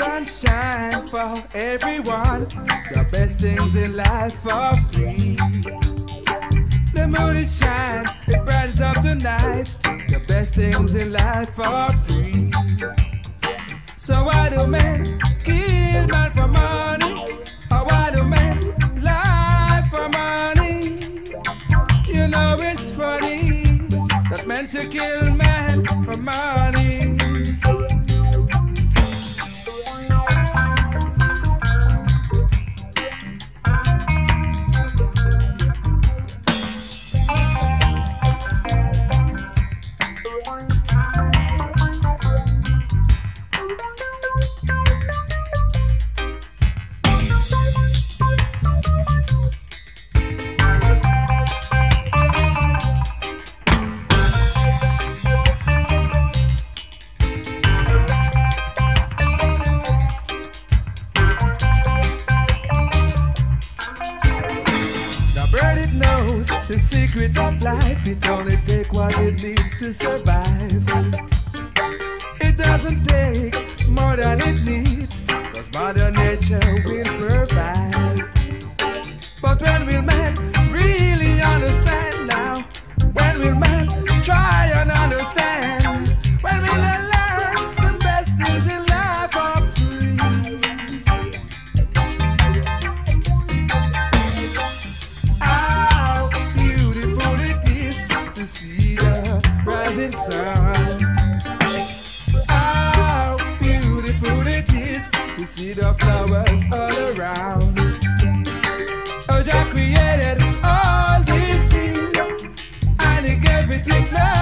sunshine for everyone. The best things in life are free. The moon is shining, it brightens up the night. The best things in life are free. So why do men kill man for more? Kill knows the secret of life. It only takes what it needs to survive. It doesn't take as it sounds. How beautiful it is to see the flowers all around. Oh, Jah created all these things, and He gave it with love.